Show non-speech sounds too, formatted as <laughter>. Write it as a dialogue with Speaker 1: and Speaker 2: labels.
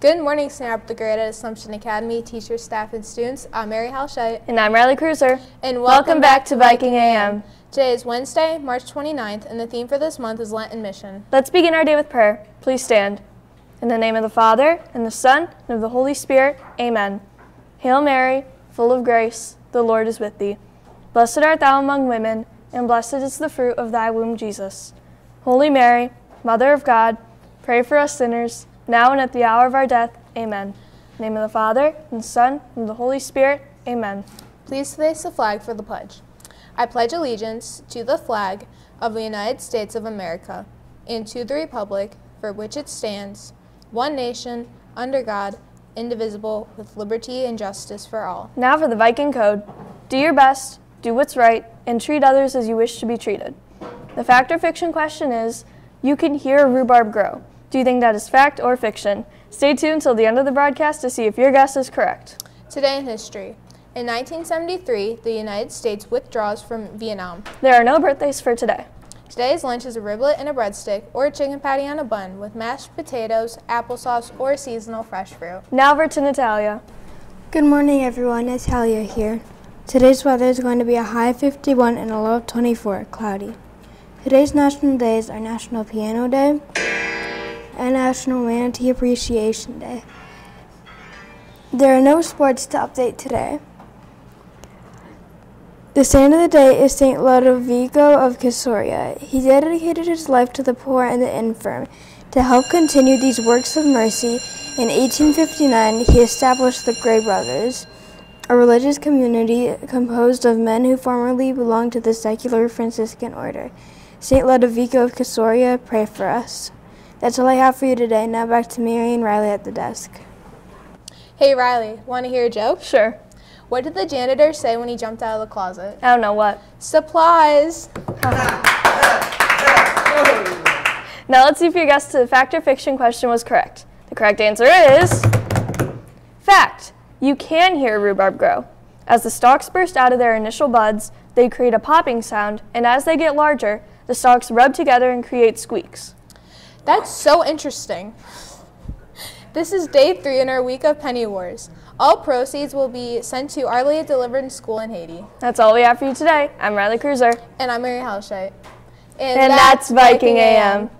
Speaker 1: Good morning, St. Albert the Great at Assumption Academy, teachers, staff, and students. I'm Mary Halshite.
Speaker 2: And I'm Riley Cruiser.
Speaker 1: And welcome,
Speaker 2: welcome back to Viking AM.
Speaker 1: Today is Wednesday, March 29th, and the theme for this month is Lenten Mission.
Speaker 2: Let's begin our day with prayer. Please stand. In the name of the Father, and the Son, and of the Holy Spirit, amen. Hail Mary, full of grace, the Lord is with thee. Blessed art thou among women, and blessed is the fruit of thy womb, Jesus. Holy Mary, Mother of God, pray for us sinners now and at the hour of our death. Amen. In the name of the Father, and the Son, and the Holy Spirit. Amen.
Speaker 1: Please face the flag for the pledge. I pledge allegiance to the flag of the United States of America and to the republic for which it stands, one nation, under God, indivisible, with liberty and justice for all.
Speaker 2: Now for the Viking Code. Do your best, do what's right, and treat others as you wish to be treated. The fact or fiction question is, you can hear rhubarb grow. Do you think that is fact or fiction? Stay tuned until the end of the broadcast to see if your guess is correct.
Speaker 1: Today in history. In 1973, the United States withdraws from Vietnam.
Speaker 2: There are no birthdays for today.
Speaker 1: Today's lunch is a riblet and a breadstick or a chicken patty on a bun with mashed potatoes, applesauce, or seasonal fresh fruit.
Speaker 2: Now over to Natalia.
Speaker 3: Good morning, everyone. Natalia here. Today's weather is going to be a high 51 and a low of 24, cloudy. Today's national days are National Piano Day, National Manatee Appreciation Day. There are no sports to update today. The saint of the day is Saint Lodovico of Casoria. He dedicated his life to the poor and the infirm. To help continue these works of mercy, in 1859 he established the Grey Brothers, a religious community composed of men who formerly belonged to the secular Franciscan order. Saint Lodovico of Casoria, pray for us. That's all I have for you today. Now back to Mary and Riley at the desk.
Speaker 1: Hey Riley, want to hear a joke?
Speaker 2: Sure.
Speaker 1: What did the janitor say when he jumped out of the closet?
Speaker 2: I don't know what.
Speaker 1: Supplies. <laughs>
Speaker 2: now let's see if your guess to the fact or fiction question was correct. The correct answer is fact. You can hear rhubarb grow. As the stalks burst out of their initial buds, they create a popping sound, and as they get larger, the stalks rub together and create squeaks.
Speaker 1: That's so interesting. This is day three in our week of Penny Wars. All proceeds will be sent to Our Lady Deliverance School in Haiti.
Speaker 2: That's all we have for you today. I'm Riley Cruiser.
Speaker 1: And I'm Mary Halshite.
Speaker 2: And, and that's, that's Viking AM. AM.